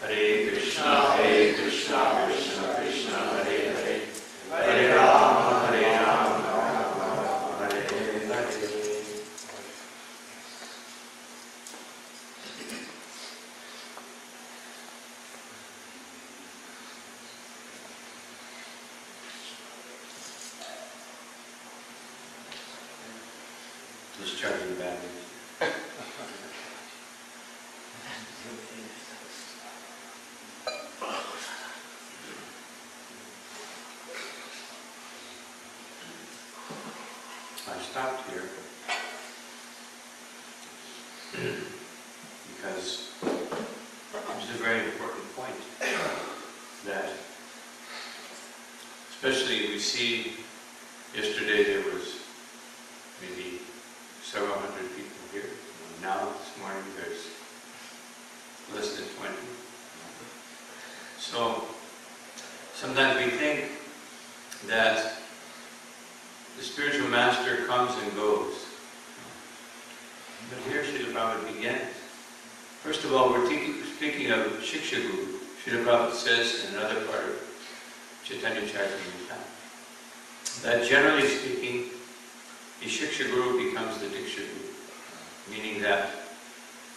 Hare Krishna, Hare Krishna, Krishna Krishna, Hare Hare, Hare Rama, Hare Rama, Rama Rama, Hare Hare. Discharging batteries. I stopped here because it's a very important point that, especially we see yesterday there was maybe several hundred people here. Now this morning there's less than 20. So sometimes we think that the spiritual master comes and goes. But here Srila Prabhupada begins. First of all, we're te- speaking of Shiksha Guru. Srila Prabhupada says in another part of Chaitanya Charitamrita that generally speaking, the Shiksha Guru becomes the Diksha Guru. Meaning that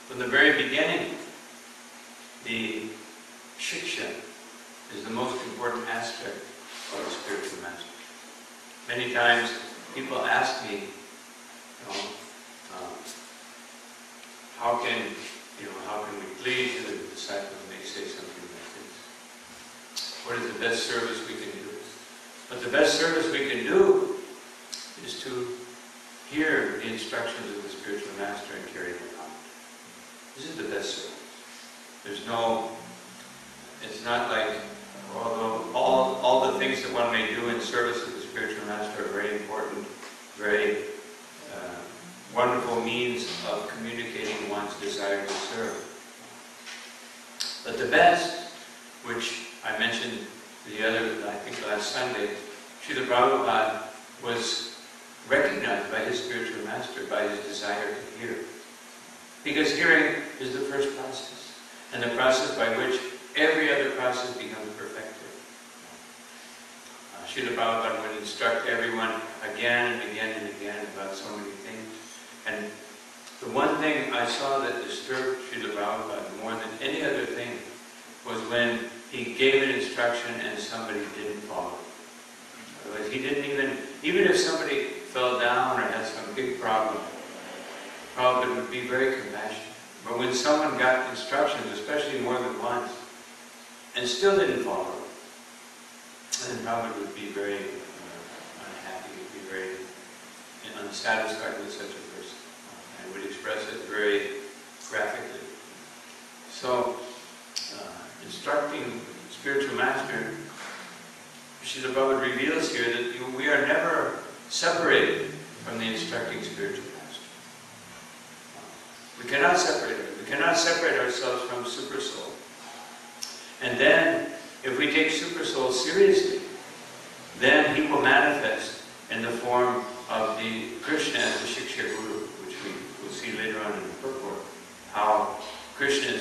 from the very beginning, the Shiksha is the most important aspect of the spiritual master. Many times people ask me, you know, um, how can, you know, how can we please the disciples? And they say something like this. What is the best service we can do? But the best service we can do is to hear the instructions of the spiritual master and carry them out. This is the best service. There's no, it's not like, although all, all the things that one may do in service of the spiritual master are very important, very uh, wonderful means of communicating one's desire to serve. But the best, which I mentioned the other, I think last Sunday, Srila Prabhupada was recognized by his spiritual master by his desire to hear. Because hearing is the first process, and the process by which every other process becomes perfected. Uh, Prabhupada would instruct everyone again and again and again about so many things. And the one thing I saw that disturbed Srila Prabhupada more than any other thing was when he gave an instruction and somebody didn't follow. Otherwise, he didn't even, even if somebody fell down or had some big problem, Prabhupada would be very compassionate. But when someone got instructions, especially more than once, and still didn't follow then Prabhupada would be very uh, unhappy, would be very unsatisfied with such a person, uh, and would express it very graphically. So, uh, instructing spiritual master, Srila Prabhupada reveals here that we are never separated from the instructing spiritual master. We cannot separate it. We cannot separate ourselves from Super Soul. And then, if we take Super Soul seriously, then he will manifest in the form of the Krishna as the Shiksha Guru, which we will see later on in the purport, how Krishna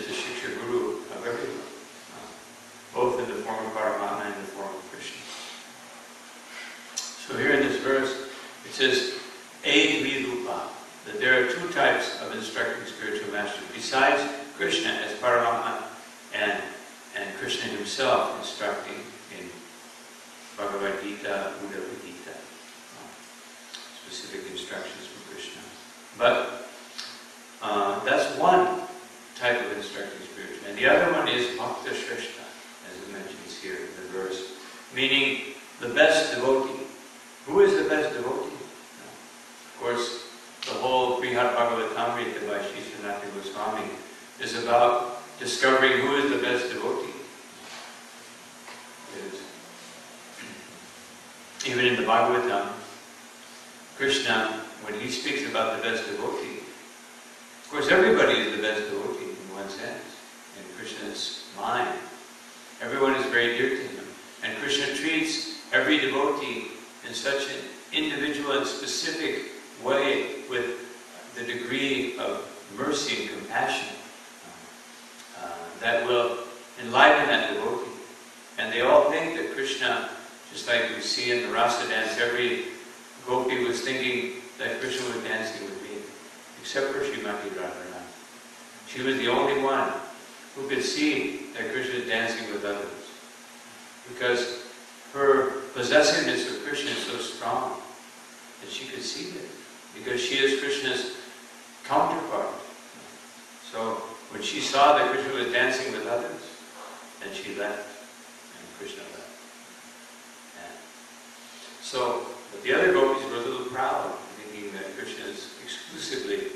so, but the other gopis were a little proud, thinking that Krishna is exclusively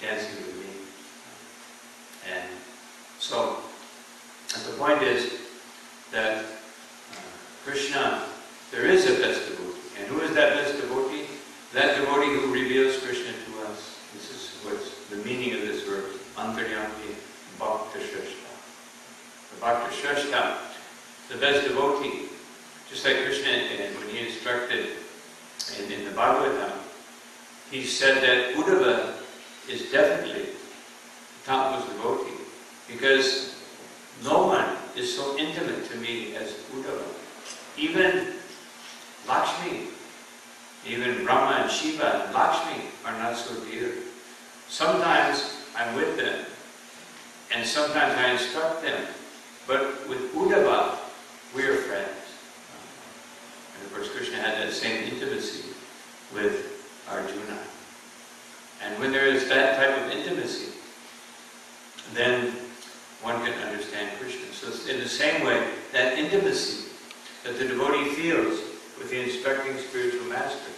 dancing with me. And so, the point is that uh, Krishna, there is a best devotee. And who is that best devotee? That devotee who reveals Krishna to us. This is what's the meaning of this verse. Antaryami Bhakta Shrestha. The Bhakta Shrestha, the best devotee. Just like Krishna, when he instructed in, in the Bhagavatam, he said that Uddhava is definitely the topmost devotee. Because no one is so intimate to me as Uddhava. Even Lakshmi, even Brahma and Shiva and Lakshmi are not so dear. Sometimes I'm with them, and sometimes I instruct them. But with Uddhava, we are friends. Of course, Krishna had that same intimacy with Arjuna. And when there is that type of intimacy, then one can understand Krishna. So in the same way, that intimacy that the devotee feels with the instructing spiritual master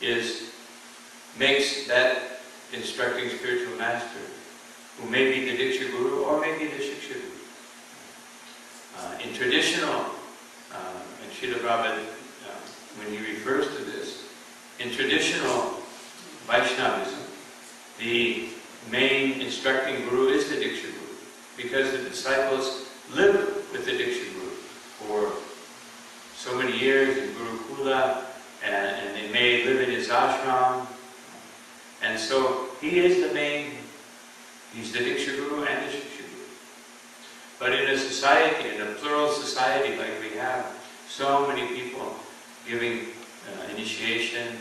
is makes that instructing spiritual master, who may be the Diksha Guru or may be the Shiksha Guru. Uh, in traditional, uh, and Srila Prabhupada, when he refers to this, in traditional Vaishnavism, the main instructing guru is the Diksha Guru because the disciples live with the Diksha Guru for so many years in Gurukula, and, and they may live in his ashram. And so he is the main, he's the Diksha Guru and the Shiksha Guru. But in a society, in a plural society like we have, so many people giving uh, initiation,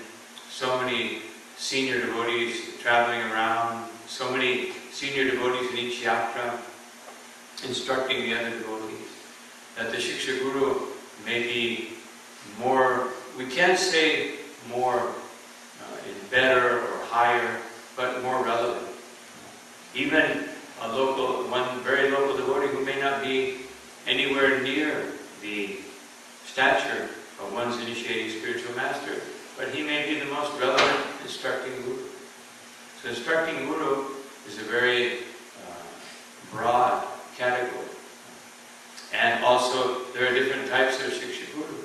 so many senior devotees traveling around, so many senior devotees in each yatra, instructing the other devotees. That the Shiksha Guru may be more, we can't say more uh, better or higher, but more relevant. Even a local, one very local devotee who may not be anywhere near the stature of one's initiating spiritual master, but he may be the most relevant instructing guru. So instructing guru is a very uh, broad category. And also, there are different types of Shiksha Guru.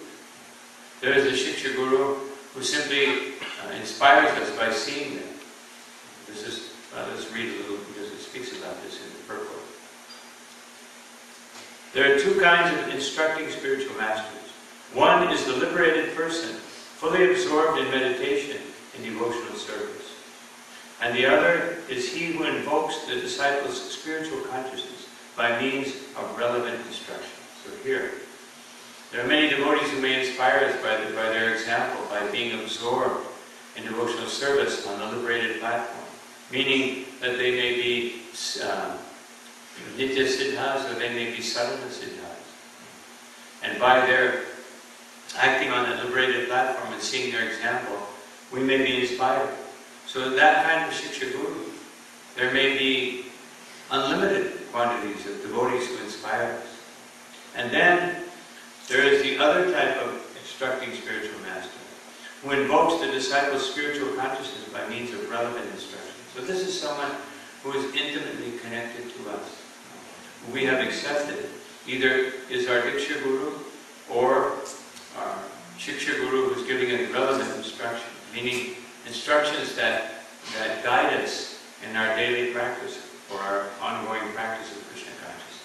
There is a Shiksha Guru who simply uh, inspires us by seeing them. This is, uh, let's read a little because it speaks about this in the purport. There are two kinds of instructing spiritual masters. One is the liberated person, fully absorbed in meditation and devotional service. And the other is he who invokes the disciple's spiritual consciousness by means of relevant instruction. So here, there are many devotees who may inspire us by, the, by their example, by being absorbed in devotional service on the liberated platform, meaning that they may be um, nitya siddhas or they may be sadhana siddhas. And by their acting on that liberated platform and seeing their example, we may be inspired. So that kind of shiksha guru, there may be unlimited quantities of devotees who inspire us. And then there is the other type of instructing spiritual master, who invokes the disciple's spiritual consciousness by means of relevant instruction. So this is someone who is intimately connected to us, we have accepted, either is our Diksha Guru or Shiksha Guru who's giving us relevant instruction, meaning instructions that, that guide us in our daily practice or our ongoing practice of Krishna consciousness.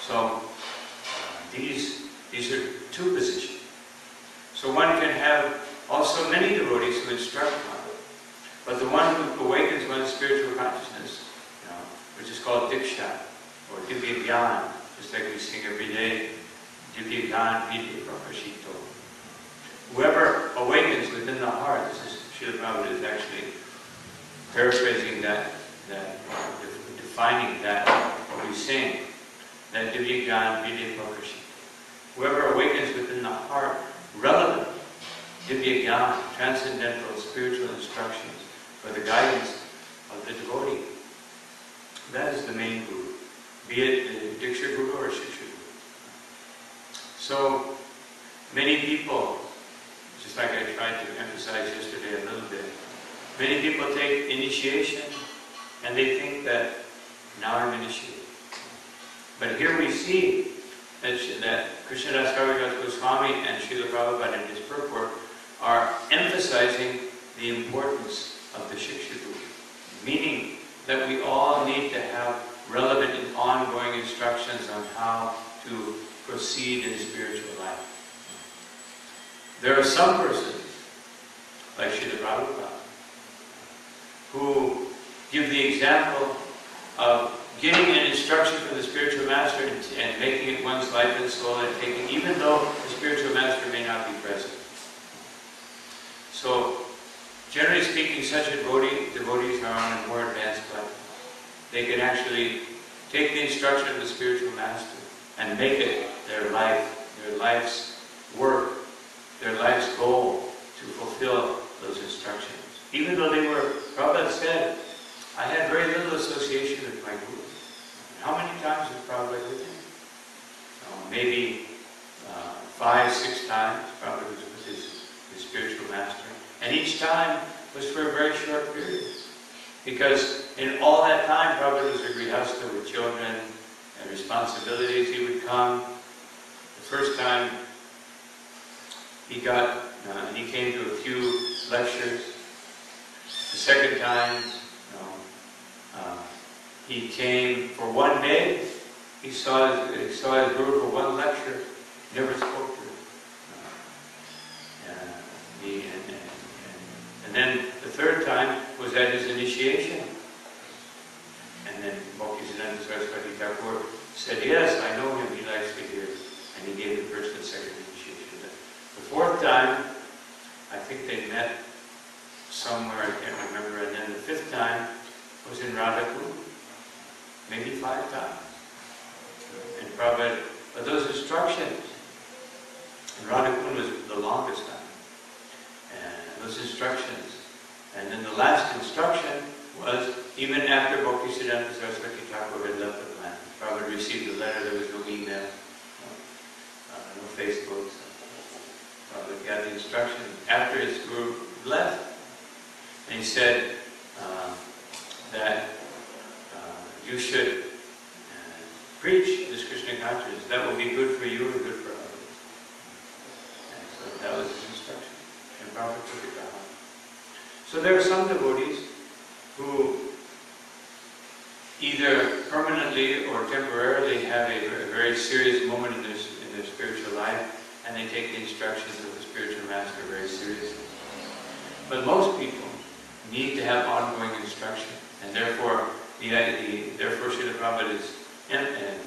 So uh, these, these are two positions. So one can have also many devotees who instruct one. But the one who awakens one's spiritual consciousness, you know, which is called Diksha, or Divya just just like we sing every day, Divya Gyan Vidya Prakashito. Whoever awakens within the heart, this is Srila Prabhupada is actually paraphrasing that, that defining that, we sing, that Divya Gyan Vidya. Whoever awakens within the heart, relevant, Divya transcendental spiritual instructions for the guidance of the devotee. That is the main guru, be it the Diksha Guru or Shiksha Guru. So, many people, just like I tried to emphasize yesterday a little bit, many people take initiation and they think that now I'm initiated. But here we see that, that Krishnadas Kaviraj Goswami and Srila Prabhupada in his purport are emphasizing the importance of the Shiksha meaning that we all need to have relevant and ongoing instructions on how to proceed in spiritual life. There are some persons, like Srila Prabhupada, who give the example of getting an instruction from the spiritual master and, and making it one's life and soul and taking, even though the spiritual master may not be present. So, generally speaking, such devotee, devotees are on a more advanced level. They can actually take the instruction of the spiritual master and make it their life, their life's work, their life's goal to fulfill those instructions. Even though they were, Prabhupada said, I had very little association with my guru. How many times was Prabhupada with him? Uh, maybe uh, five, six times, Prabhupada was with his, his spiritual master. And each time was for a very short period. Because in all that time, Prabhupada was a grihastha with children and responsibilities. He would come. The first time he got, uh, he came to a few lectures. The second time, uh, he came for one day. He saw his, he saw his guru for one lecture. Never spoke to him. Uh, he, and, and, and then the third time was at his initiation. And then Bhaktisiddhanta Saraswati Thakur said, yes, I know him, he likes to hear. And he gave the first and second fourth time, I think they met somewhere, I can't remember, and then the fifth time was in Radhakund, maybe five times. And Prabhupada, but those instructions, and Radhakund was the longest time. And those instructions, and then the last instruction was even after Bhaktisiddhanta Saraswati Thakur had left the planet. Prabhupada received a letter, there was no email, no, uh, no Facebook. So Prabhupada got the instruction after his guru left. And he said uh, that uh, you should uh, preach this Krishna consciousness. That will be good for you and good for others. And so that was his instruction. And Prabhupada took it heart. So there are some devotees who either permanently or temporarily have a very serious moment in their, in their spiritual life and they take the instructions of the spiritual master very seriously. But most people need to have ongoing instruction and therefore the, the therefore Srila Prabhupada is and, and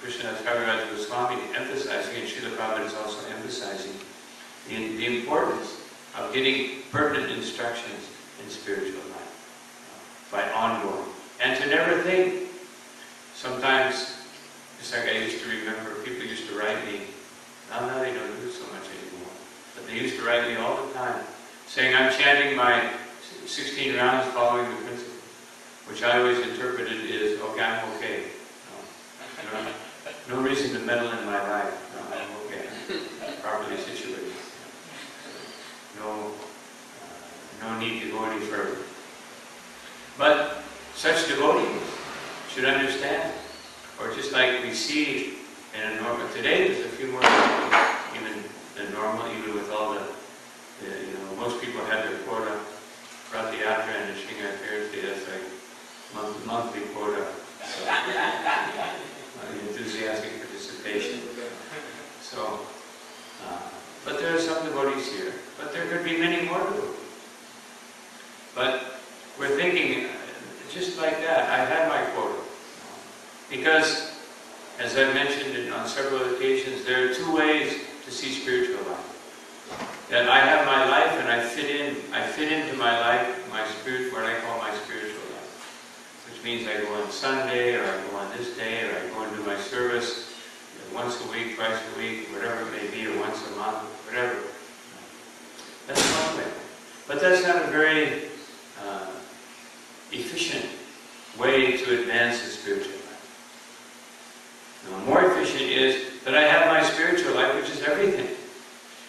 Krishna Kaviraj Goswami emphasizing and Srila Prabhupada is also emphasizing the, the importance of getting permanent instructions in spiritual life uh, by ongoing. And to never think, sometimes, just like I used to remember, people used to write me, now, they don't do so much anymore, but they used to write me all the time, saying I'm chanting my 16 rounds following the principle, which I always interpreted as, okay, I'm okay. No, no, reason to meddle in my life. No, I'm okay. I'm properly situated. No, uh, no need to go any further. But such devotees should understand, or just like we in normal, today there's a few more even than normal, even with all the, the you know, most people have their quota, Pratyatra and the Shingar Thursday, that's like month, monthly quota. So, uh, enthusiastic participation. So, uh, but there are some devotees here, but there could be many more. But we're thinking, just like that, I had my quota. Because as I've mentioned on several occasions, there are two ways to see spiritual life. That I have my life and I fit in, I fit into my life, my spirit, what I call my spiritual life. Which means I go on Sunday, or I go on this day, or I go and do my service once a week, twice a week, whatever it may be, or once a month, whatever. That's one way. But that's not a very uh, efficient way to advance the spiritual Now, more efficient is that I have my spiritual life, which is everything.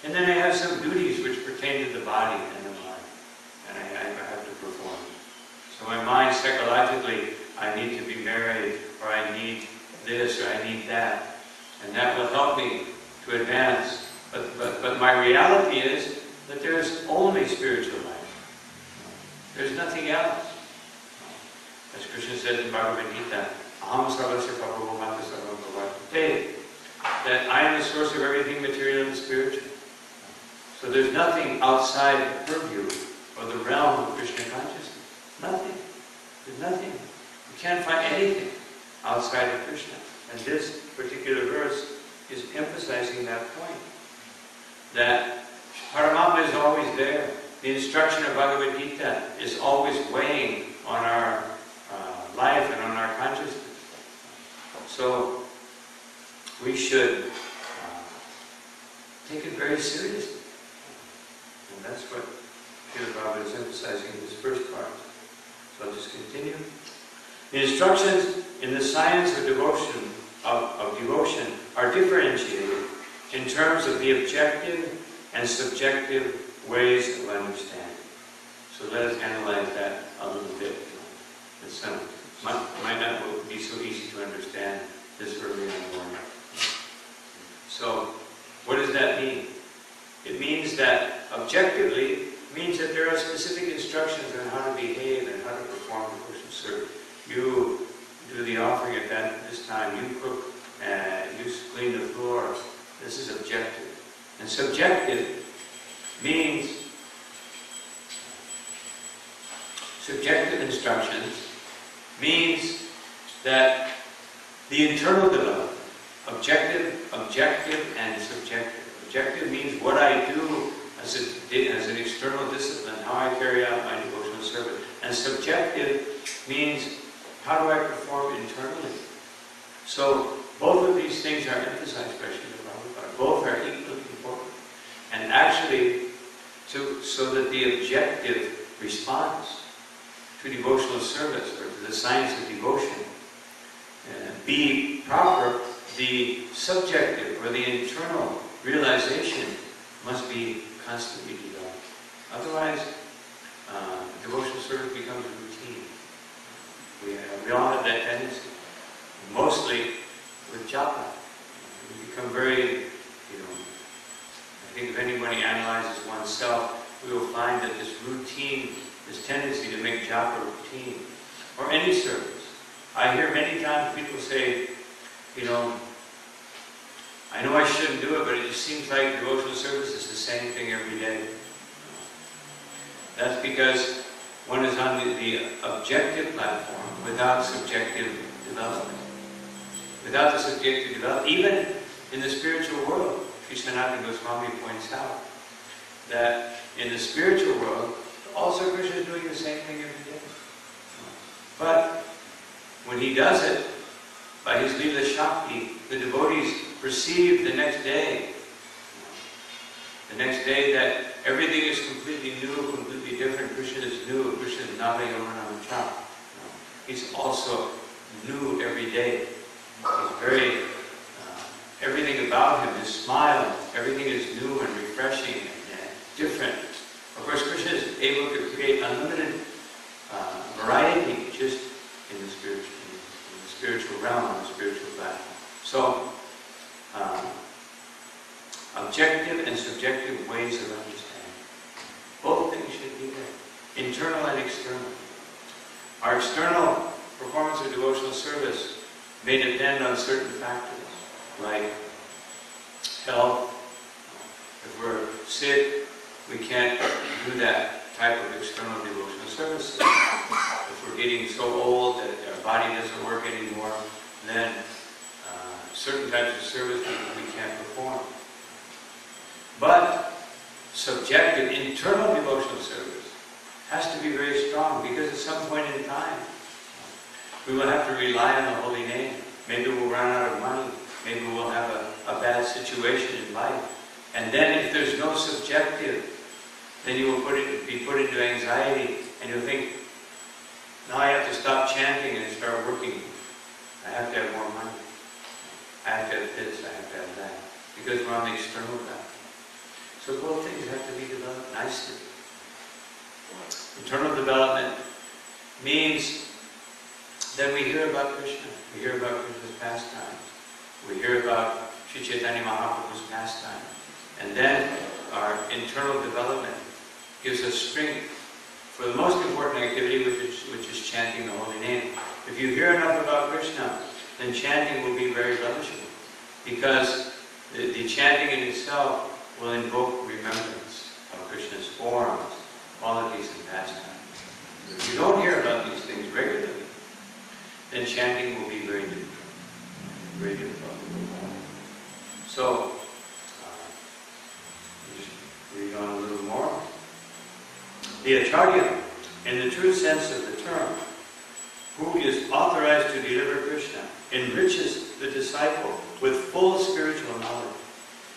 And then I have some duties which pertain to the body and the mind, and I, I have to perform. So my mind, psychologically, I need to be married, or I need this, or I need that. And that will help me to advance. But, but, but my reality is that there's only spiritual life. There's nothing else. As Krishna says in Bhagavad Gita, Aham sarvasya sarvam that I am the source of everything material and spiritual. So there's nothing outside the purview or the realm of Krishna consciousness. Nothing. There's nothing. You can't find anything outside of Krishna. And this particular verse is emphasizing that point. That Paramatma is always there. The instruction of Bhagavad Gita is always weighing on our uh, life and on our consciousness. So we should uh, take it very seriously. And that's what Peter Prabhupada is emphasizing in this first part. So I'll just continue. The instructions in the science of devotion of, of devotion are differentiated in terms of the objective and subjective ways of understanding. So let us analyze that a little bit. It might, might not be so easy to understand this early in the morning. So, what does that mean? It means that objectively means that there are specific instructions on how to behave and how to perform the worship service. You do the offering at that this time. You cook. Uh, you clean the floor. This is objective. And subjective means subjective instructions means that the internal development, objective, objective, and subjective. Objective means what I do as, a, as an external discipline, how I carry out my devotional service. And subjective means how do I perform internally. So both of these things are emphasized by Srila Prabhupada. Both are equally important. And actually, to, so that the objective response to devotional service or to the science of devotion uh, be proper, the subjective or the internal realization must be constantly developed. Otherwise, uh, devotional service becomes a routine. We, have, we all have that tendency. Mostly with japa. We become very, you know, I think if anybody analyzes oneself, we will find that this routine, this tendency to make japa routine, or any service. I hear many times people say, you know, I know I shouldn't do it, but it just seems like devotional service is the same thing every day. That's because one is on the, the objective platform without subjective development. Without the subjective development, even in the spiritual world, Sri Sanatana Goswami points out that in the spiritual world, also Krishna is doing the same thing every day. But when he does it, by his Leela Shakti, the devotees perceive the next day. The next day that everything is completely new, completely different. Krishna is new. Krishna is Navayamanam Chak. He's also new every day. He's very, uh, everything about him, is smile, everything is new and refreshing and different. Of course, Krishna is able to create unlimited uh, variety just in the spiritual spiritual realm, on the spiritual platform. So, um, objective and subjective ways of understanding. Both things should be there, internal and external. Our external performance of devotional service may depend on certain factors, like health. If we're sick, we can't do that type of external devotional service. If we're getting so old that our body doesn't work anymore, then uh, certain types of service we, can't perform. But subjective, internal devotional service has to be very strong because at some point in time, we will have to rely on the holy name. Maybe we'll run out of money. Maybe we'll have a, a bad situation in life. And then if there's no subjective, then you will put it, be put into anxiety and you'll think, now I have to stop chanting and start working. I have to have more money. I have to have this, I have to have that. Because we're on the external path. So both things have to be developed nicely. Internal development means that we hear about Krishna. We hear about Krishna's pastimes. We hear about Sri Chaitanya Mahaprabhu's pastimes. And then our internal development gives us strength for the most important activity, which is, which is chanting the holy name. If you hear enough about Krishna, then chanting will be very relishable. Because the, the chanting in itself will invoke remembrance of Krishna's forms, qualities, and pastimes. If you don't hear about these things regularly, then chanting will be very difficult. Very difficult. So, uh, just read on a little more. The Acharya, in the true sense of the term, who is authorized to deliver Krishna, enriches the disciple with full spiritual knowledge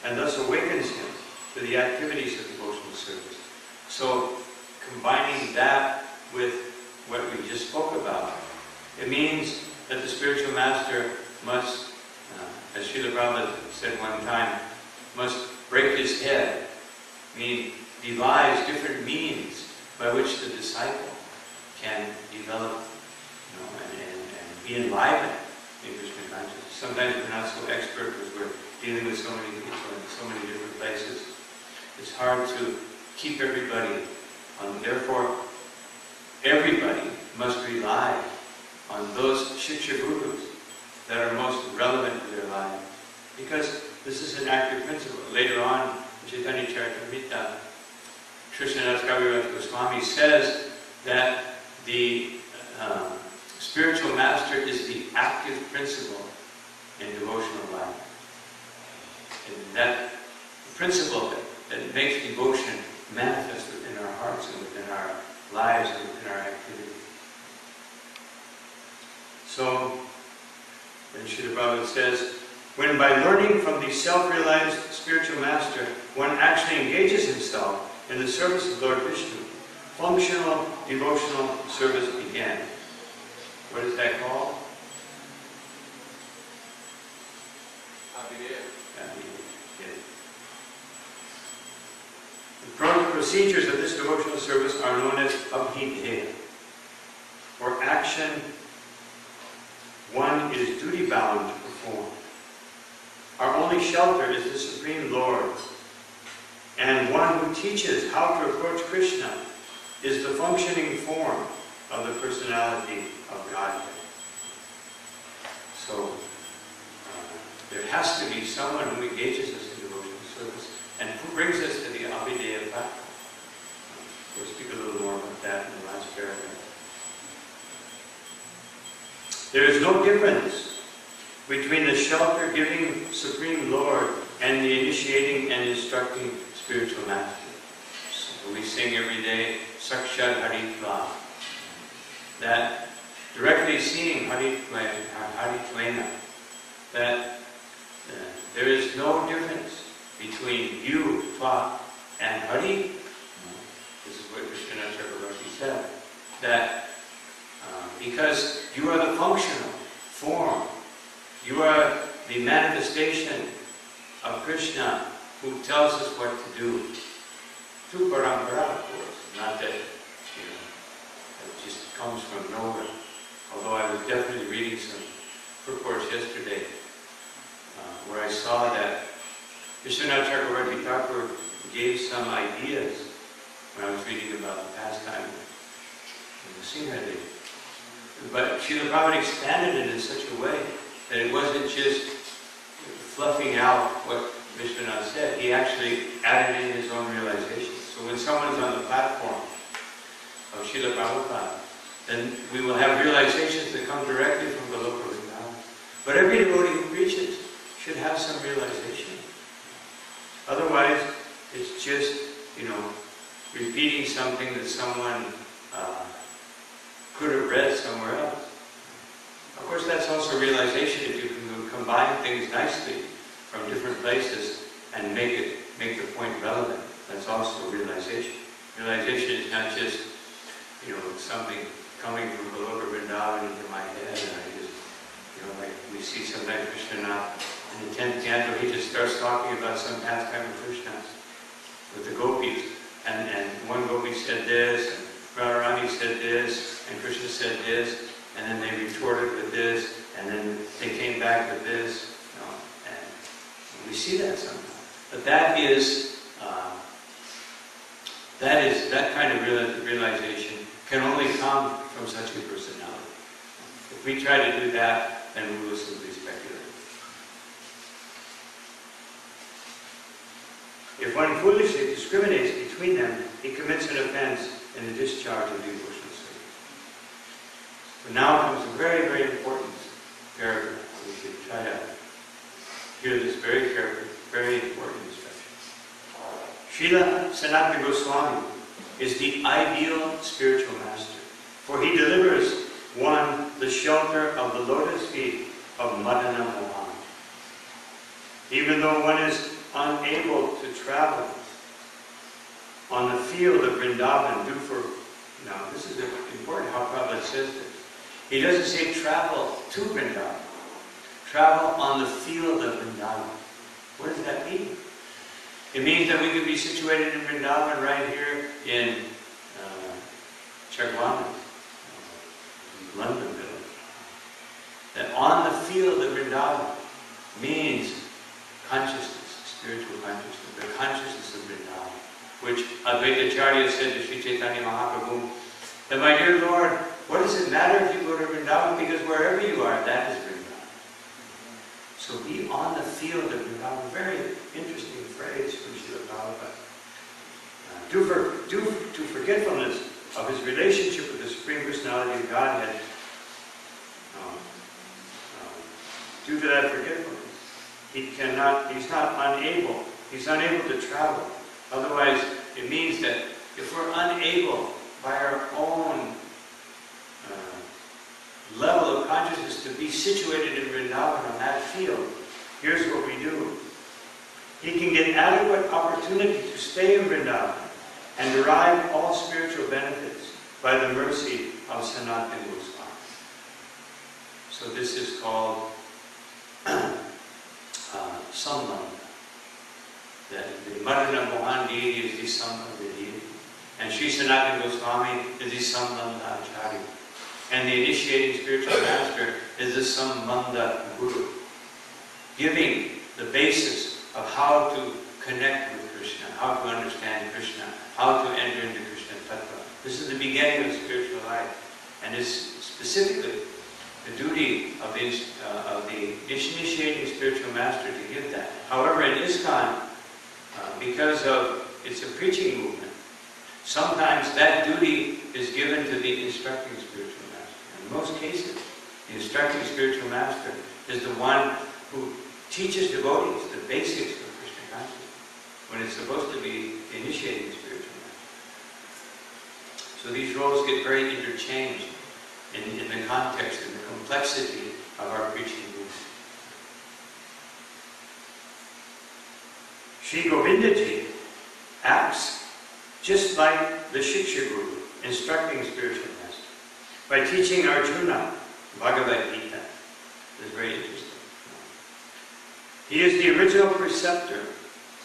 and thus awakens him to the activities of devotional service. So, combining that with what we just spoke about, it means that the spiritual master must, uh, as Srila Prabhupada said one time, must break his head, mean devise different means by which the disciple can develop you know, and, and, and be enlivened in Krishna consciousness. Sometimes we're not so expert because we're dealing with so many people in so many different places. It's hard to keep everybody on. Therefore, everybody must rely on those Shiksha Gurus that are most relevant to their life. Because this is an active principle. Later on, Chaitanya Charitamrita, Krishnadas Kaviraj Goswami says that the um, spiritual master is the active principle in devotional life. And that principle that, makes devotion manifest within our hearts and within our lives and within our activities. So, then Srila Prabhupada says, when by learning from the self-realized spiritual master, one actually engages himself in the service of Lord Vishnu, functional devotional service began. What is that called? The procedures of this devotional service are known as abhideya, or action one is duty bound to perform. Our only shelter is the Supreme Lord, and one who teaches how to approach Krishna is the functioning form of the personality of Godhead. So, uh, there has to be someone who engages us in devotional service and who brings us to the Abhideya platform. We'll speak a little more about that in the last paragraph. There is no difference between the shelter giving Supreme Lord and the initiating and instructing spiritual master. So we sing every day, Sakshat Haritva. That directly seeing Hari Haritvena, that uh, there is no difference between you, Tva, and Hari. This is what Krishna Chakravarti said. That because you are the functional form. You are the manifestation of Krishna who tells us what to do. Through parampara, of course, not that, you know, it just comes from nowhere. Although I was definitely reading some purports yesterday uh, where I saw that Vishwanath Chakravarti Thakur gave some ideas when I was reading about the pastime in the Singha but Srila Prabhupada expanded it in such a way that it wasn't just fluffing out what Vishwanath said, he actually added in his own realization. So when someone is on the platform of Srila Prabhupada, then we will have realizations that come directly from Goloka Vrindavan. But every devotee who preaches should have some realization. Otherwise, it's just, you know, repeating something that someone uh, could have read somewhere else. Of course, that's also realization if you can combine things nicely from different places and make it make the point relevant. That's also realization. Realization is not just, you know, something coming from Goloka Vrindavan into my head and I just, you know, like we see sometimes Krishna in the 10th canto, he just starts talking about some pastime of Krishna with the gopis. And, and one gopi said this, and Radharani said this, and Krishna said this, and then they retorted with this, and then they came back with this. We see that sometimes. But that is, uh, that is, that kind of realization can only come from such a personality. If we try to do that, then we will simply speculate. If one foolishly discriminates between them, he commits an offense in the discharge of devotional service. But now comes a very, very important paragraph. We should try to hear this very carefully. Very important instruction. Srila Sanatana Goswami is the ideal spiritual master, for he delivers one the shelter of the lotus feet of Madana Mohan. Even though one is unable to travel on the field of Vrindavan, do for, now this is important how Prabhupada says this. He doesn't say travel to Vrindavan. Travel on the field of Vrindavan. What does that mean? It means that we could be situated in Vrindavan right here in uh, Chagwana, London village. That on the field of Vrindavan means consciousness, spiritual consciousness, the consciousness of Vrindavan, which Advaita Acharya said to Sri Chaitanya Mahaprabhu, that my dear Lord, what does it matter if you go to Vrindavan? Because wherever you are, that is Vrindavan. So be on the field of Vrindavan. Very interesting phrase from Srila Prabhupada. Due, for, to forgetfulness of his relationship with the Supreme Personality of Godhead, um, um, due to that forgetfulness, he cannot, he's not unable, he's unable to travel. Otherwise, it means that if we're unable by our own level of consciousness to be situated in Vrindavan on that field, here's what we do. He can get adequate opportunity to stay in Vrindavan and derive all spiritual benefits by the mercy of Sanatana Goswami. So this is called uh, Sambandha. The, the Madana Mohan deity is the Sambandha deity. And Sri Sanatana Goswami is the Sambandha Acharya. And the initiating spiritual master is the Sambandha Guru, giving the basis of how to connect with Krishna, how to understand Krishna, how to enter into Krishna Tattva. This is the beginning of spiritual life, and is specifically the duty of the, uh, of the initiating spiritual master to give that. However, in ISKCON, uh, because of it's a preaching movement, sometimes that duty is given to the instructing spiritual in most cases, the instructing spiritual master is the one who teaches devotees the basics of Krishna consciousness, when it's supposed to be initiating spiritual master. So these roles get very interchanged in, in the context and the complexity of our preaching movement. Sri Govindaji acts just like the Shiksha Guru, instructing spiritual by teaching Arjuna Bhagavad Gita. Is very interesting. He is the original preceptor,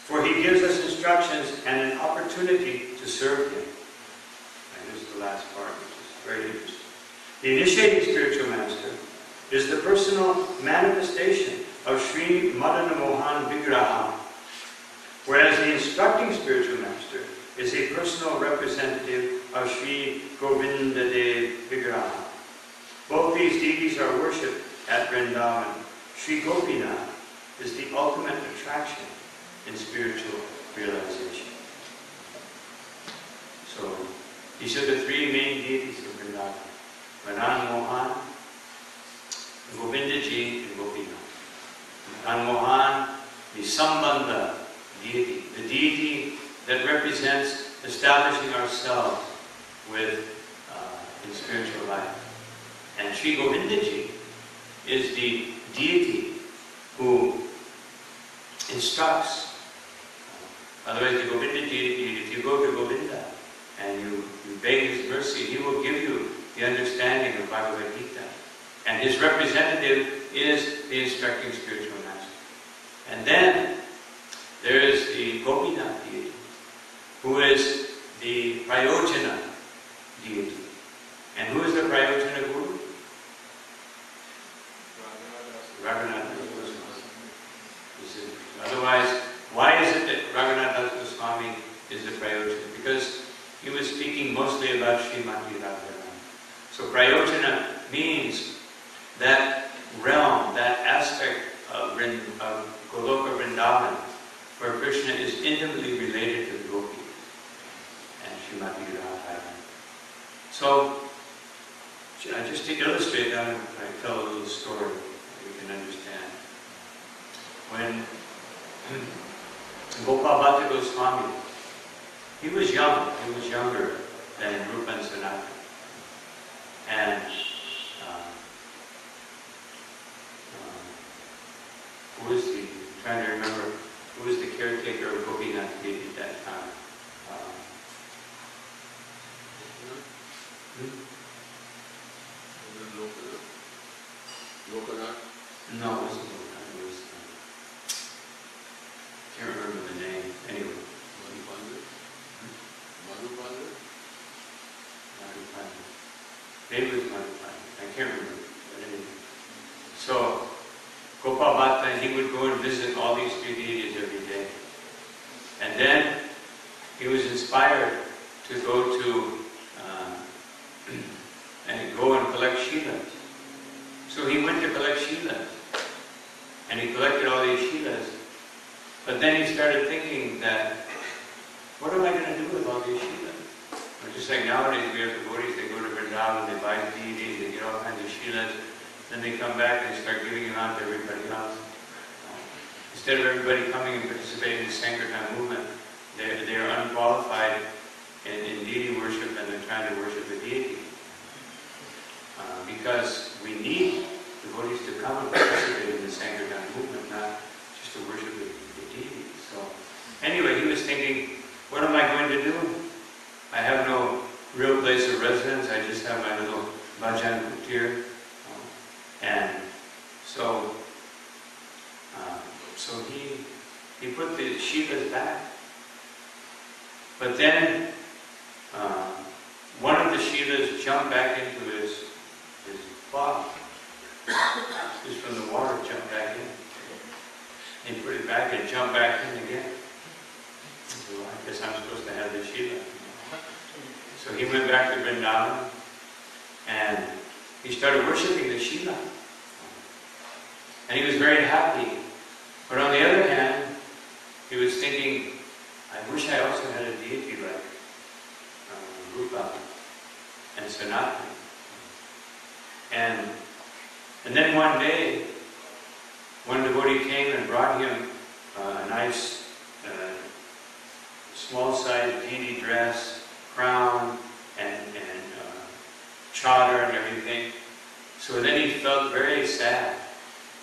for he gives us instructions and an opportunity to serve him. And this is the last part, which is very interesting. The initiating spiritual master is the personal manifestation of Sri Madana Mohan Vigraha, whereas the instructing spiritual master is a personal representative of Sri Govindadev Vigraha. Both these deities are worshipped at Vrindavan. Sri Gopinath is the ultimate attraction in spiritual realization. So, these are the three main deities of Vrindavan. Madan Mohan, Govindaji, and Gopinath. Madan Mohan, the Sambandha deity, the deity that represents establishing ourselves with uh, in spiritual life. And Sri Govindaji is the deity who instructs. Otherwise, the Govinda deity, if you go to Govinda and you, you beg his mercy, he will give you the understanding of Bhagavad Gita. And his representative is the instructing spiritual master. And then there is the Gopinath deity, who is the Prayojana deity. And who is the Prayojana Guru? Raghunath Goswami. Otherwise, why is it that Raghunath Goswami is the Prayojana? Because he was speaking mostly about Srimati Radharani. So Prayojana means that realm, that aspect of, of Goloka Vrindavan, where Krishna is intimately related to the gopis and Srimati Radharani. So, just to illustrate that, I tell a little story that you can understand. When Gopal Bhatta Goswami, he was young, he was younger than Rupa and Sanatana. And uh, uh, who was I'm trying to remember, who was the caretaker of Gopinath at that time? Uh, hmm? One day, one devotee came and brought him uh, a nice uh, small-sized deity dress, crown, and, and uh, chadar and everything. So then he felt very sad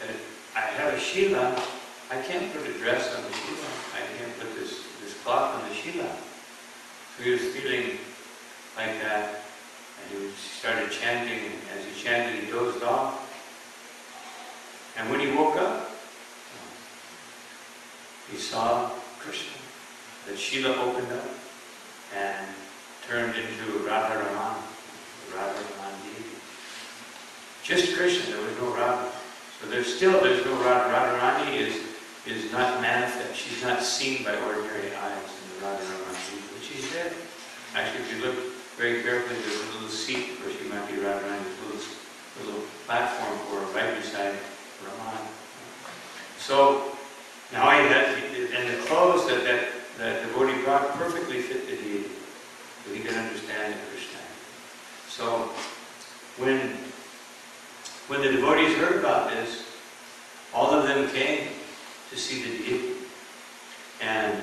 that I have a Shila, I can't put a dress on the Shila. I can't put this, this cloth on the Shila. So he was feeling like that, and he started chanting, and as he chanted, he dozed off. And when he woke up, he saw Krishna. The Shila opened up and turned into Radha Raman, Radha Raman deity. Just Krishna, there was no Radha. So there's still, there's no Radha. Radharani is, is not manifest. She's not seen by ordinary eyes in the Radharani, but she's there. Actually, if you look very carefully, there's a little seat where she might be Radharani, a little, little platform for her right beside so now I had, and the clothes that that, that devotee brought perfectly fit the deity, so he could understand Krishna. So when when the devotees heard about this, all of them came to see the deity. And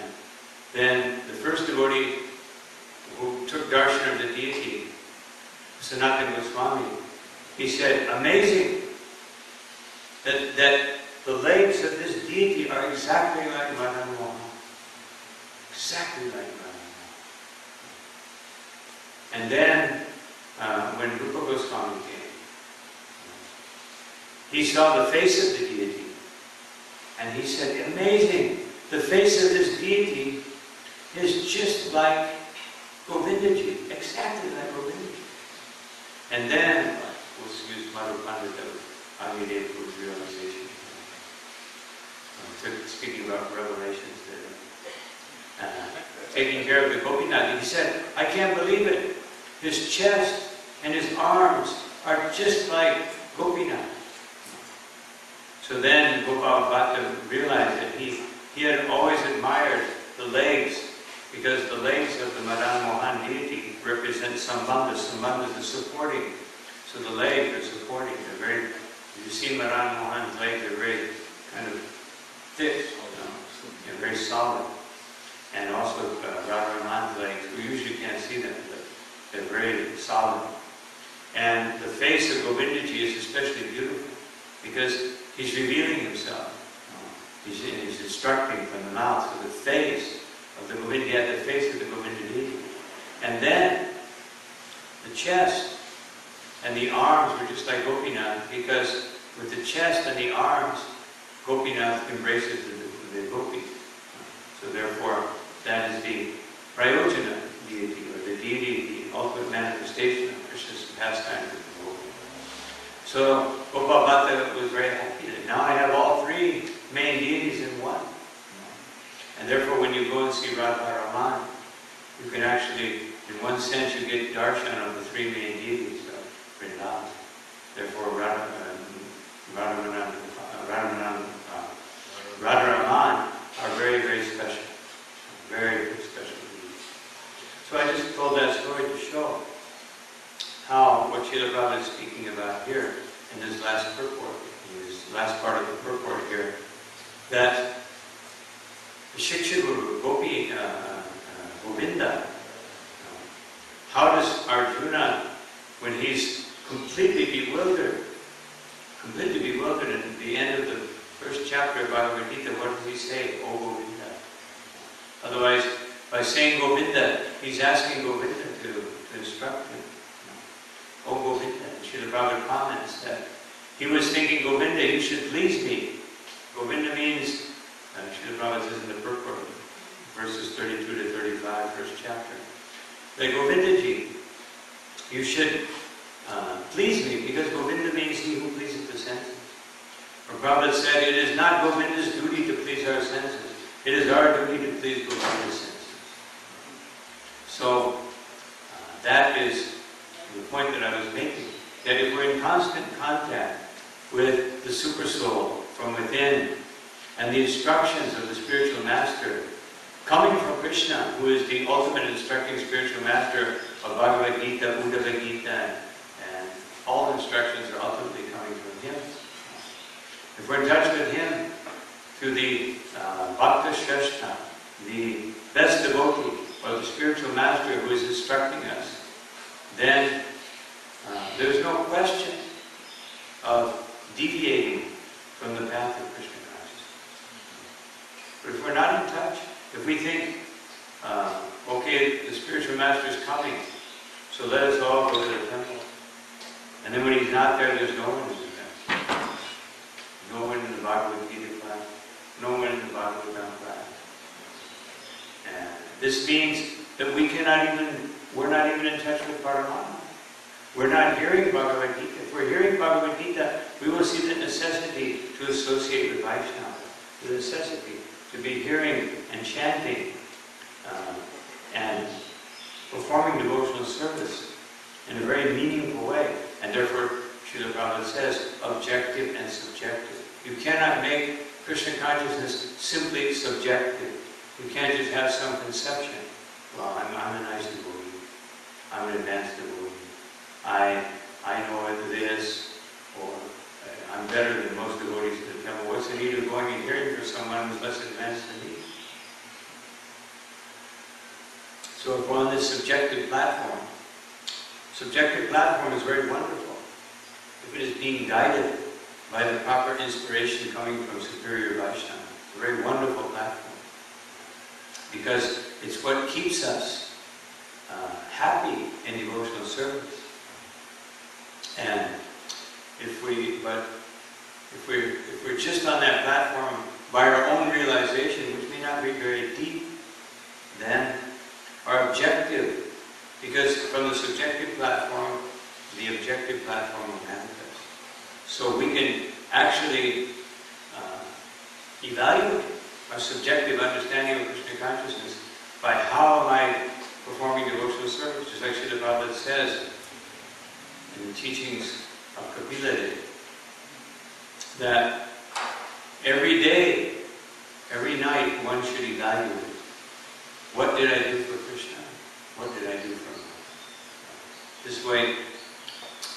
then the first devotee who took darshan of the deity, Sanatana Goswami, he said, amazing, that, that the legs of this deity are exactly like Madan Mohan. Exactly like Madan Mohan. And then, uh, when Rupa Goswami came, he saw the face of the deity, and he said, amazing, the face of this deity is just like Govindaji, exactly like Govindaji. And then, we'll use Madhu Pandita, Agnidev Guru's realization. Uh, took- Speaking about revelations there. Uh, taking care of the Gopinath, he said, I can't believe it. His chest and his arms are just like Gopinath. So then Gopal Bhatta realized that he, he had always admired the legs because the legs of the Madan Mohan deity represent Sambandha. Sambandha is supporting. So the legs are supporting. They're very, you see Madan Mohan's legs, they're very kind of thick, you know, and very solid. And also uh, Radharaman's legs, we usually can't see them, but they're very solid. And the face of Govindaji is especially beautiful because he's revealing himself. He's, he's instructing from the mouth. So the face of the Govinda, he the face of the Govinda deity. And then the chest and the arms were just like Gopinath because with the chest and the arms, Gopinath embraces the, the gopi. So therefore, that is the Prayojana deity, or the deity, the ultimate manifestation of Krishna's pastime with the. So Gopal Bhatta was very happy that now I have all three main deities in one. And therefore, when you go and see Radha Raman, you can actually, in one sense, you get darshan of the three main deities of Vrindavan. Therefore, Radha, um, Radharaman, uh, Radharaman, uh, Radharaman are very, very special. Very, very special deities. So I just told that story to show how what Srila Prabhupada is speaking about here in this last purport, in this last part of the purport here, that the Shiksha Guru, Gopi, uh, uh, Govinda, uh, how does Arjuna, when he's completely bewildered, completely bewildered at the end of the first chapter of Bhagavad Gita, what does he say? O Govinda. Otherwise, by saying Govinda, he's asking Govinda to, to instruct him. O Govinda. Srila Prabhupada comments that he was thinking, Govinda, you should please me. Govinda means, uh, Srila Prabhupada says in the purport, verses 32 to 35, first chapter, that Govindaji, you should uh, please me, because Govinda means he who pleases the senses. Or Prabhupada said, it is not Govinda's duty to please our senses. It is our duty to please Govinda's senses. So, uh, that is the point that I was making. That if we're in constant contact with the super soul from within and the instructions of the spiritual master coming from Krishna, who is the ultimate instructing spiritual master of Bhagavad Gita, Uddhava Gita, and all instructions are ultimately coming from him. If we're in touch with him through the uh, Bhakta Shrestha, the best devotee, or the spiritual master who is instructing us, then uh, there's no question of deviating from the path of Krishna consciousness. But if we're not in touch, if we think, uh, okay, the spiritual master is coming, so let us all go to the temple. And then when he's not there, there's no one in the temple. No one in the Bhagavad Gita class, no one in the Bhagavatam class. This means that we cannot even, we're not even in touch with Paramatma. We're not hearing Bhagavad Gita. If we're hearing Bhagavad Gita, we will see the necessity to associate with Vaishnava, the necessity to be hearing and chanting uh, and performing devotional service in a very meaningful way. And therefore, Srila Prabhupada says, objective and subjective. You cannot make Krishna consciousness simply subjective. You can't just have some conception. Well, I'm, I'm a nice devotee. I'm an advanced devotee. I, I know this, or uh, I'm better than most devotees in the temple. What's the need of going and hearing for someone who's less advanced than me? So if we're on this subjective platform, subjective platform is very wonderful. if it is being guided by the proper inspiration coming from Superior Vaishnava. It's a very wonderful platform. Because it's what keeps us uh, happy in devotional service. And if we, but if we're, if we're just on that platform by our own realization, which may not be very deep, then our objective, because from the subjective platform, the objective platform will manifest. So we can actually uh, evaluate our subjective understanding of Krishna consciousness by how am I performing devotional service, just like Srila Prabhupada says in the teachings of Kapila Dev, that every day, every night, one should evaluate what did I do for Krishna? What did I do for him? This way,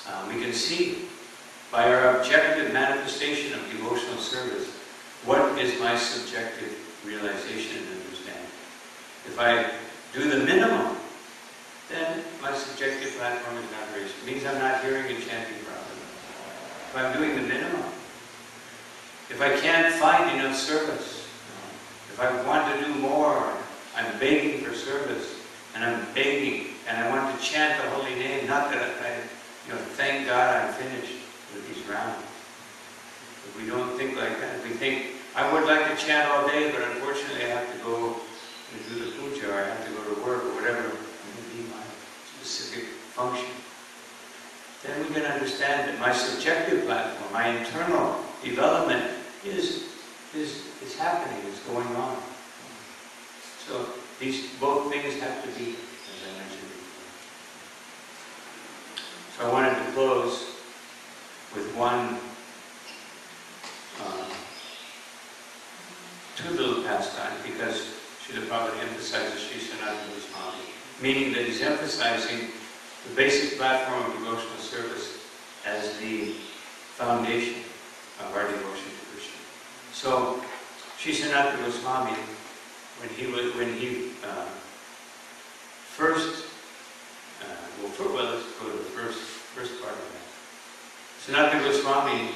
uh, we can see by our objective manifestation of devotional service what is my subjective realization and understanding. If I do the minimum, then my subjective platform is not raised. It means I'm not hearing and chanting properly. If I'm doing the minimum, if I can't find enough service, if I want to do more, I'm begging for service, and I'm begging, and I want to chant the holy name, not that I, you know, thank God I'm finished with these rounds. We don't think like that, we think, I would like to chant all day, but unfortunately I have to go and do the puja, I have to go to work, or whatever may be my specific function, then we can understand that my subjective platform, my internal development is, is, is happening, is going on. So these both things have to be, as I mentioned before. So I wanted to close with one, uh, two little pastimes, because Srila Prabhupada emphasizes Sri Sanatana Goswami, meaning that he's emphasizing the basic platform of devotional service as the foundation of our devotion to Krishna. So, Sri Sanatana Goswami, when he was, when he uh, first, uh, well, for, well, let's go to the first, first part of that. Sanatana Goswami,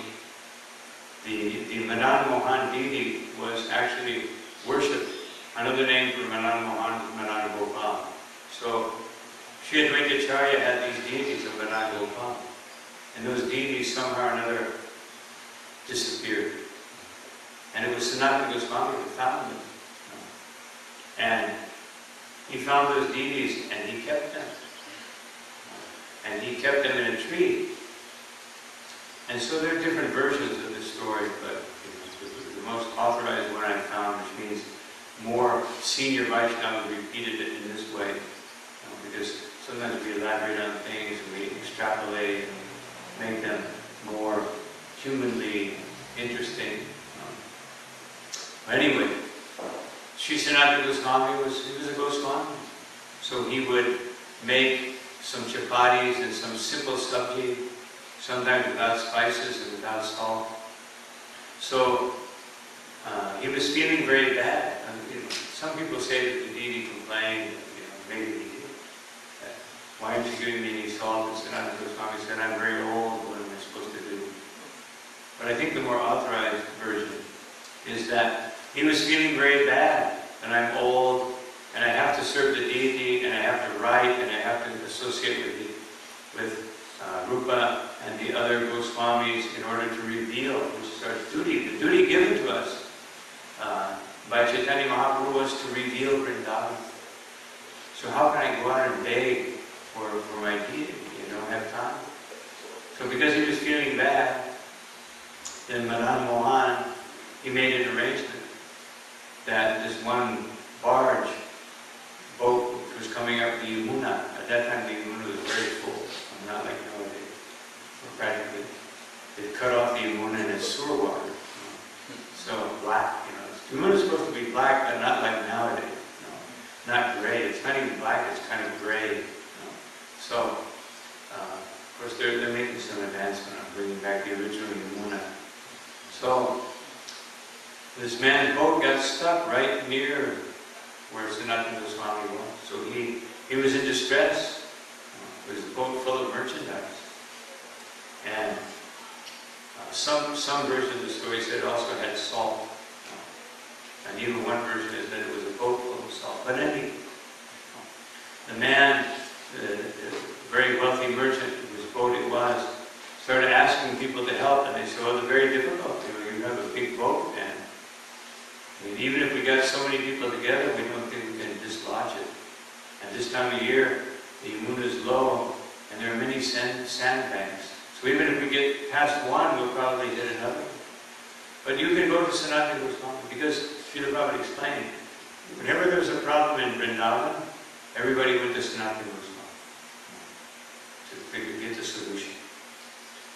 the, the Madan Mohan deity was actually worshipped. Another name for Madan Mohan is Madan Gopal. So, Sri Advaitacharya had these deities of Madan Gopal. And those deities somehow or another disappeared. And it was Sanatana Goswami that found them. And he found those deities and he kept them. And he kept them in a tree. And so there are different versions of story, but the, most authorized one I found, which means more senior Vaishnavas repeated it in this way. You know, because sometimes we elaborate on things and we extrapolate and make them more humanly interesting. Um, but anyway, Sri Sanatana Goswami was, he was a Goswami. So he would make some chapatis and some simple sabji, sometimes without spices and without salt. So uh, he was feeling very bad. And, you know, some people say that the deity complained, you know, maybe he did. Why aren't you giving me any salt? And Sanatana Goswami said, I'm very old, what am I supposed to do? But I think the more authorized version is that he was feeling very bad, and I'm old, and I have to serve the deity, and I have to write, and I have to associate with the, with uh, Rupa and the other Goswamis in order to reveal, which our duty. The duty given to us uh, by Chaitanya Mahaprabhu was to reveal Vrindavan. So how can I go out and beg for, for my deity? You don't have time. So because he was feeling bad, then Madan Mohan, he made an arrangement that this one barge boat which was coming up the Yamuna, at that time the Yamuna was very full, not like nowadays. Practically, they cut off the Yamuna and it's sewer water. So black, you know. Yamuna is supposed to be black, but not like nowadays. No. Not gray. It's not even black, it's kind of gray. So, uh, of course, they're, they're making some advancement on bringing back the original Yamuna. So, this man's boat got stuck right near where Sanatana Goswami was. So he, he was in distress. It was a boat full of merchandise. And Uh, Some, some version of the story said it also had salt. And even one version is that it was a boat full of salt. But anyway, the man, the, the very wealthy merchant whose boat it was, started asking people to help, and they said, "Oh, it's very difficult. You know, you have a big boat, and I mean, even if we got so many people together, we don't think we can dislodge it. And this time of year, the moon is low, and there are many sand, sandbanks. Even if we get past one, we'll probably hit another. But you can go to Sanatana Goswami, because Srila Prabhupada explained, whenever there's a problem in Vrindavan, everybody went to Sanatana Goswami to get the solution.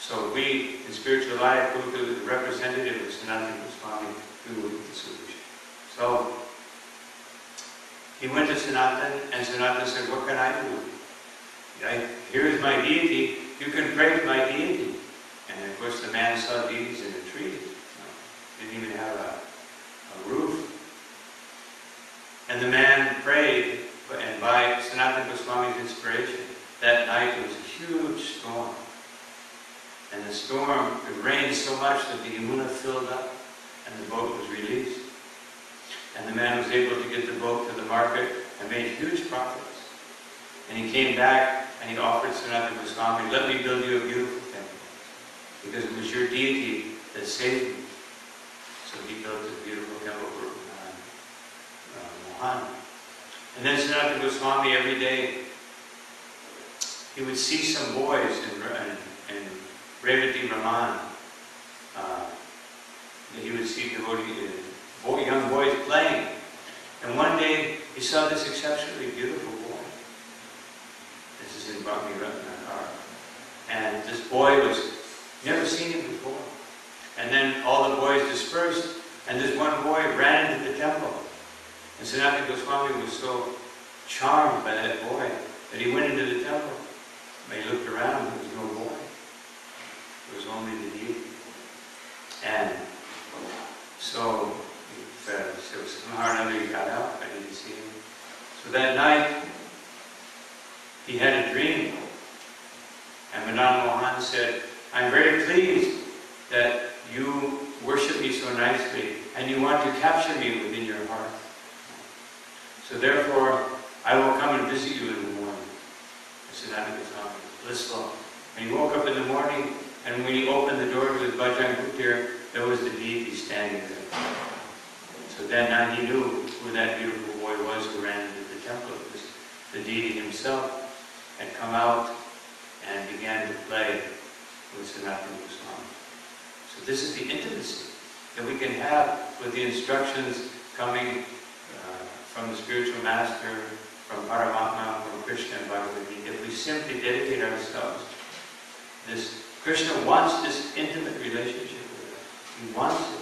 So we, in spiritual life, go to the representative of Sanatana Goswami, will get the solution. So he went to Sanatana and Sanatana said, What can I do? I, here's my deity, you can pray to my deity. And of course, the man saw deities in a tree. Didn't even have a, a roof. And the man prayed, and by Sanatana Goswami's inspiration, that night there was a huge storm. And the storm, it rained so much that the Yamuna filled up, and the boat was released. And the man was able to get the boat to the market and made huge profits. And he came back and he offered Sanatana Goswami, let me build you a beautiful temple. Because it was your deity that saved me. So he built a beautiful temple for uh, uh, Mohan. And then Sanatana Goswami every day, he would see some boys in, in, in Revati Raman. Uh, he would see devotees, boy, young boys playing. And one day he saw this exceptionally beautiful boy. This is in Bhakti Ratnakar. And this boy was never seen him before. And then all the boys dispersed, and this one boy ran into the temple. And Sanatana Goswami was so charmed by that boy that he went into the temple. When he looked around, there was no boy. There was only the deity. And so so somehow or another he got out. I didn't see him. So that night, he had a dream. And Madan Mohan said, I'm very pleased that you worship me so nicely and you want to capture me within your heart. So therefore, I will come and visit you in the morning. Said, let's go. And he woke up in the morning, and when he opened the door to his Bhajan Kutir, there was the deity standing there. So then now he knew who that beautiful boy was who ran into the temple. It was the deity himself had come out and began to play with Sanatana Goswami. So this is the intimacy that we can have with the instructions coming uh, from the spiritual master, from Paramatma, from Krishna and Bhagavad. If we simply dedicate ourselves, this Krishna wants this intimate relationship with us. He wants it.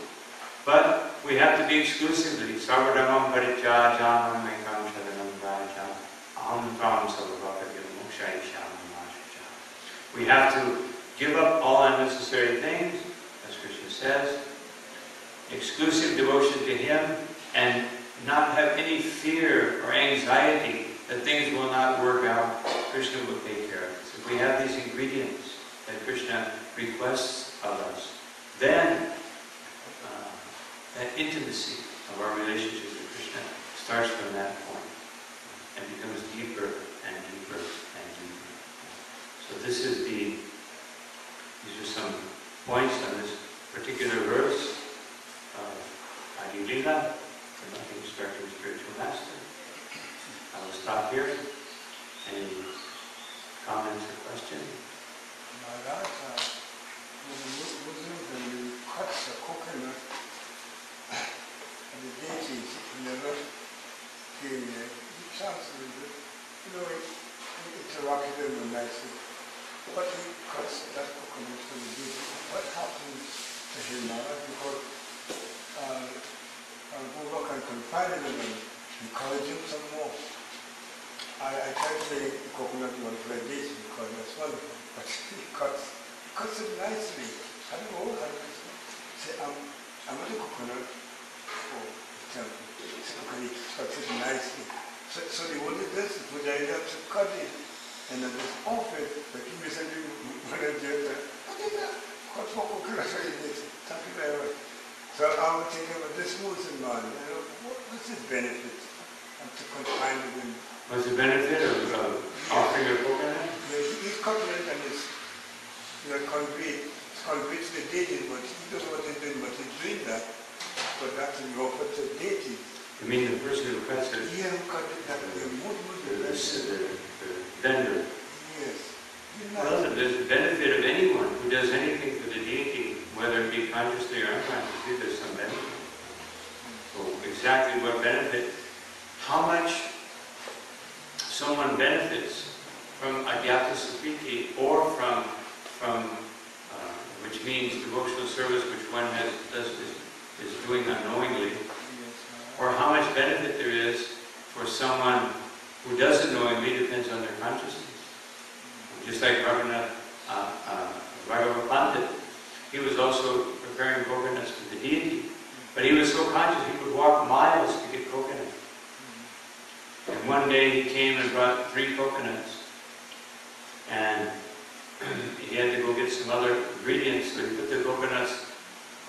But we have to be exclusively Mekam Sharanam Vraja Aham We have to give up all unnecessary things, as Krishna says, exclusive devotion to Him, and not have any fear or anxiety that things will not work out. Krishna will take care of us. If we have these ingredients that Krishna requests of us, then uh, that intimacy of our relationship with Krishna starts from that point and becomes deeper and deeper and deeper. So this is the, these are some points on this particular verse of Adi Lila, the nothing respecting spiritual master. I will stop here. Any comments or questions? Maharaj, uh, Muslims, when you cut the coconut, and the deities never came there. It sounds a little bit, you know, it, interrupted them nicely. But he cuts that coconut for the deity. What happens to him now? Because uh, uh, Guru can confide in him and encourage him some more. I, I try to say coconut one for a deity because that's wonderful. But he cuts, he cuts it nicely. I don't know, I say, I'm, I'm not a coconut for example. So he cuts it nicely. So, so the only this is to cut it and then just off it, but he recently when I did that, I did that, cut for coconut oil this. Thank you very much. So I'm thinking about this Muslim man, you know, what, what's his benefit? And to confine it in, What's the benefit of uh, of offering a coconut? he's he's confident and he's, you know, concrete, it's concrete to the deity, but he doesn't know what he's doing, but he's doing that. But that's an offer to deity. You mean the person who cuts it, He has cut it that the Muslim. the- the vendor? Yes. Well, there's the benefit of anyone who does anything for the deity, whether it be consciously or unconsciously, there's some benefit. So exactly what benefit, how much someone benefits from Ajnata Sukriti or from, from, uh, which means devotional service which one has, does, is, is doing unknowingly, or how much benefit there is for someone who doesn't knowingly depends on their consciousness. Just like Raghunath, uh, uh, he was also preparing coconuts for the deity. But he was so conscious he would walk miles to get coconut. And one day he came and brought three coconuts. And he had to go get some other ingredients, so he put the coconuts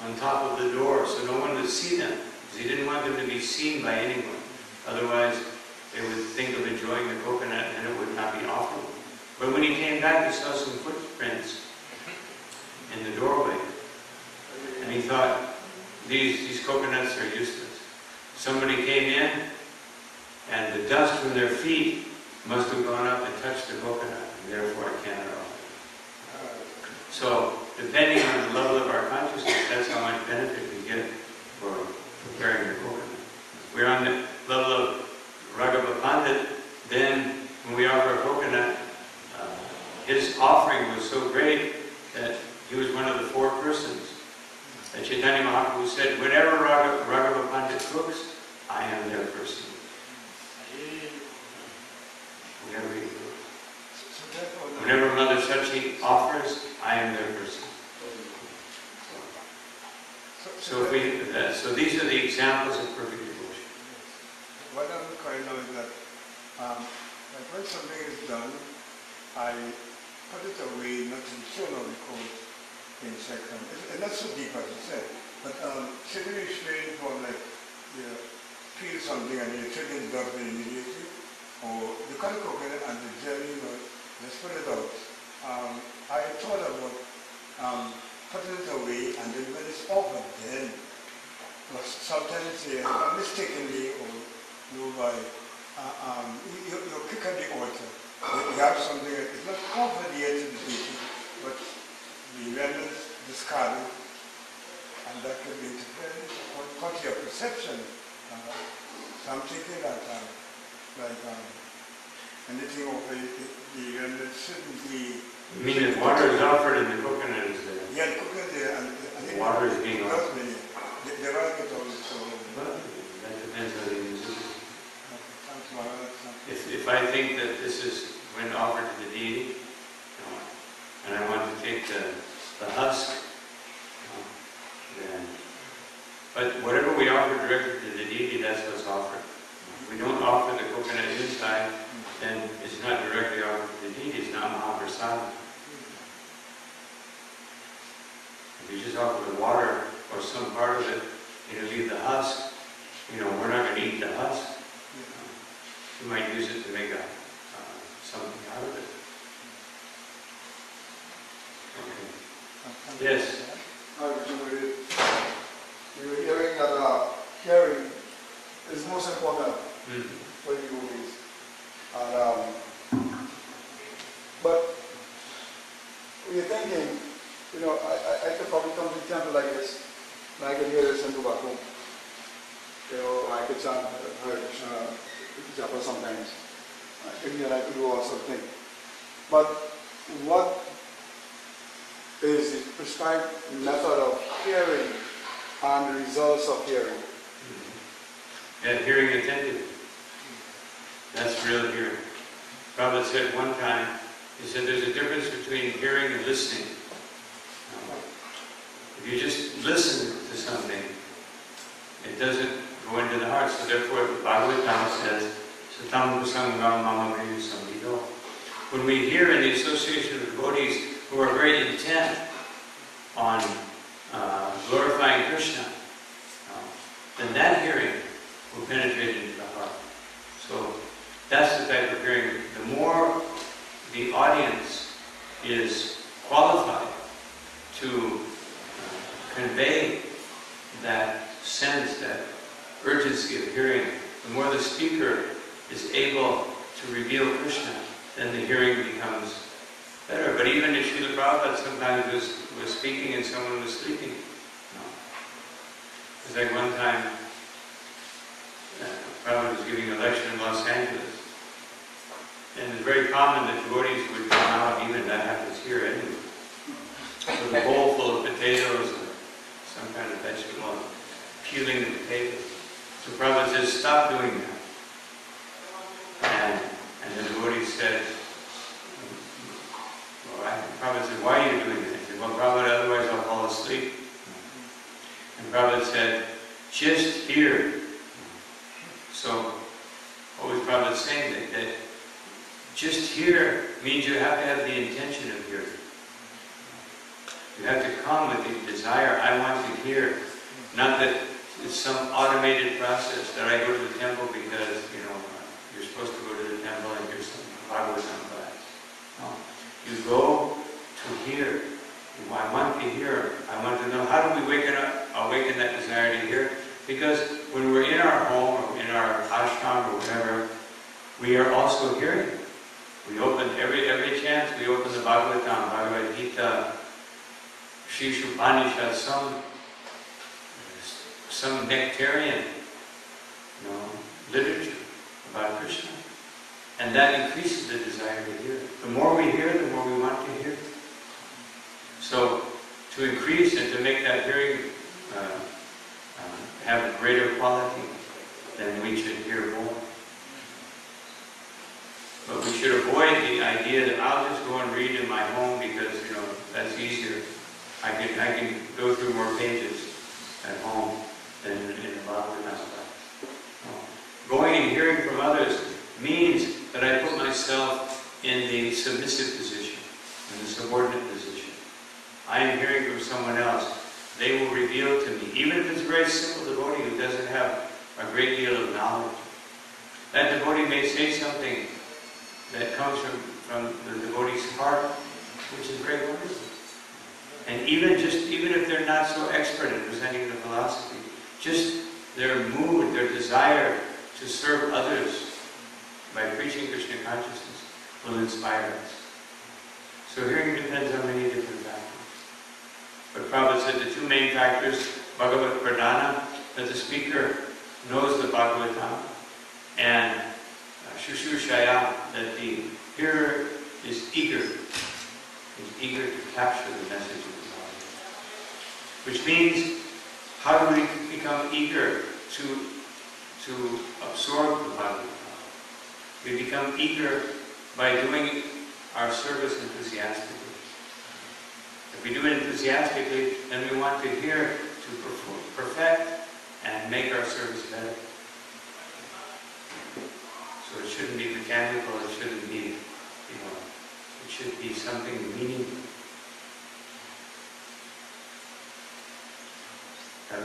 on top of the door so no one would see them. Because he didn't want them to be seen by anyone. Otherwise, they would think of enjoying the coconut and it would not be offered. But when he came back, he saw some footprints in the doorway. And he thought, these, these coconuts are useless. Somebody came in, and the dust from their feet must have gone up and touched the coconut, and therefore I cannot offer. So, depending on the level of our consciousness, that's how much benefit we get for preparing the coconut. We're on the level of Raghava Pandit, then when we offer a coconut, uh, his offering was so great that he was one of the four persons. And Chaitanya Mahaprabhu said, whenever Raghav, Raghava Pandit cooks, I am their person. Whenever Mother Sachi offers, I am their person. So if we, uh, so these are the examples of perfect What I'm trying now is that, um, when something is done, I put it away, not in show no because in section. And- that's so deep as you said. But um, simply explain for like, you know, feel something and you take it it immediately. Or you can cook it and the jelly, you know, just put it out. Um, I thought about um, putting it away and then when it's over, then sometimes uh, mistakenly or you by uh, um, you, you you kick at the altar. You you have something that is not covered yet in the teaching, but the remnants discarded, and that can be interpreted according to your perception. Uh, so I'm thinking that um, like um, anything of the, the remnants shouldn't be I mean, if water is offered and the coconut is there, yeah, cook it there and, and Water is being Trust me, the, the right it all is so. well, If, if I think that this is when offered to the deity, you know, and I want to take the, the husk, you know, then, but whatever we offer directly to the deity, that's what's offered. If we don't offer the coconut inside, then it's not directly offered to the deity, it's not Mahaprasada. If you just offer the water or some part of it, you know, leave the husk, you know, we're not going to eat the husk. You might use it to make a, uh, something out of it. Okay. Yes. Hi, Vijay. We were hearing that uh, hearing is most important Hmm. for the devotees. And, um, but we're thinking, you know, I, I, I could probably come to a temple like this, and I could hear this and go back home. You know, I could chant uh, Hare Krishna japa sometimes. I could hear, I could do all sorts. But what is the prescribed method of hearing and results of hearing? And hearing attentive. That's real hearing. Prabhupada said one time, he said there's a difference between hearing and listening. Uh, If you just listen to something, it doesn't go into the heart. So therefore, the Bhagavatam says, Satam Kusangam Mama. When we hear in the association of devotees who are very intent on uh, glorifying Krishna, uh, then that hearing will penetrate into the heart. So that's the type of hearing. The more the audience is qualified to uh, convey that sense, that urgency of hearing, the more the speaker is able to reveal Krishna, then the hearing becomes better. But even if Srila Prabhupada sometimes was, was speaking and someone was sleeping, no. It's like one time, uh, Prabhupada was giving a lecture in Los Angeles, and it's very common that devotees would come out, even that happens here anyway, with a bowl full of potatoes or some kind of vegetable, and peeling the potatoes. So Prabhupada says, stop doing that. And, and the devotee said, well, I, Prabhupada said, why are you doing that? He said, well, Prabhupada, otherwise I'll fall asleep. And Prabhupada said, just here. So, what was Prabhupada saying? That, that just here means you have to have the intention of hearing. You have to come with the desire, I want to hear. Not that it's some automated process that I go to the temple because, you know, you're supposed to go to the temple and hear some Bhagavatam class. No. You go to hear. I want to hear. I want to know how do we waken up, awaken that desire to hear? Because when we're in our home or in our ashram or whatever, we are also hearing. We open every every chance. We open the Bhagavatam, Bhagavad Gita, Sri Isopanishad, some some nectarian, you know, literature about Krishna. And that increases the desire to hear. The more we hear, the more we want to hear. So, to increase and to make that hearing uh, uh, have a greater quality, then we should hear more. But we should avoid the idea that I'll just go and read in my home because, you know, that's easier. I can, I can go through more pages at home than in Bhagavatam. No. Going and hearing from others means that I put myself in the submissive position, in the subordinate position. I am hearing from someone else. They will reveal to me, even if it's a very simple devotee who doesn't have a great deal of knowledge. That devotee may say something that comes from, from the devotee's heart, which is very wonderful. And even just even if they're not so expert in presenting the philosophy, just their mood, their desire to serve others by preaching Krishna consciousness will inspire us. So hearing depends on many different factors. But Prabhupada said the two main factors, Bhagavad Pradhana, that the speaker knows the Bhagavatam, and uh, Shushushaya, that the hearer is eager, is eager to capture the message of the Bhagavatam. Which means, how do we become eager to, to absorb the Bhagavatam? We become eager by doing our service enthusiastically. If we do it enthusiastically, then we want to hear to perf- perfect and make our service better. So it shouldn't be mechanical, it shouldn't be, you know, it should be something meaningful. Any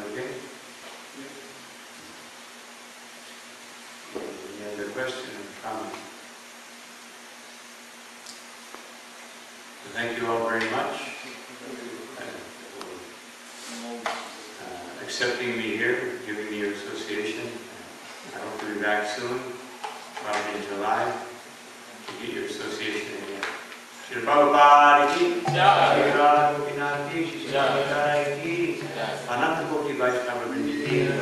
other question or comment? So Thank you all very much uh, for uh, accepting me here, giving me your association. I hope to be back soon, probably in July, to get your association again. Shri Prabhupada ki, Shri Radha Gopinath ki, Shri Radha vai ficar para bendizer.